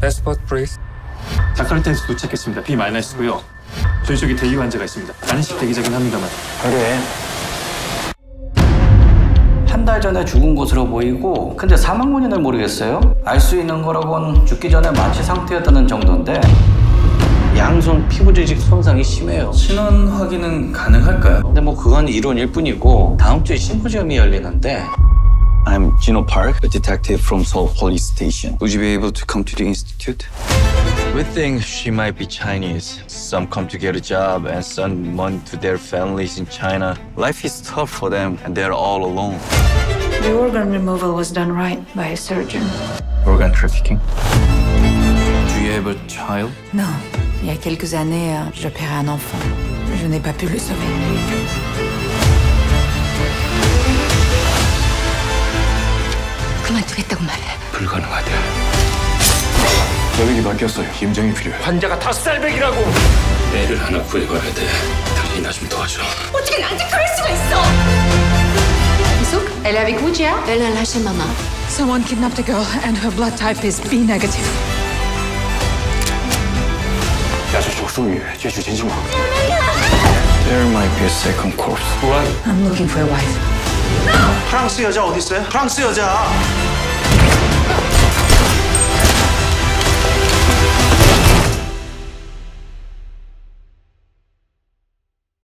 Passport, please. 자카르타에서 도착했습니다. B 마이너스고요. 저희 쪽에 대기 환자가 있습니다. 안식 대기자긴 합니다만. 그래. 한달 전에 죽은 것으로 보이고 근데 사망 원인을 모르겠어요. 알 수 있는 거라곤 죽기 전에 마취 상태였다는 정도인데 양손 피부 조직 손상이 심해요. 신원 확인은 가능할까요? 근데 뭐 그건 이론일 뿐이고 다음 주에 심포지엄이 열리는데 I'm Gino Park, a detective from Seoul Police Station. Would you be able to come to the institute? We think she might be Chinese. Some come to get a job and send money to their families in China. Life is tough for them and they're all alone. The organ removal was done right by a surgeon. Organ trafficking. Do you have a child? No. il y a quelques années, euh, j'opérais un enfant. Je n'ai pas pu le sauver. 그만두겠다고 말해. 불가능하대. 계획이 바뀌었어요. 임장이 필요해. 환자가 다섯 살백이라고. 애를 하나 구해봐야 돼. 당신이 나 좀 도와줘. 어떻게 나한테 그럴 수가 있어? Souk, elle est avec vous, Jia? Elle a lâché maman. Someone kidnapped a girl and her blood type is B negative. 要是手术女，继续前进吗？ There might be a second course. I'm looking for a wife. 프랑스 여자 어디 있어요? 프랑스 여자.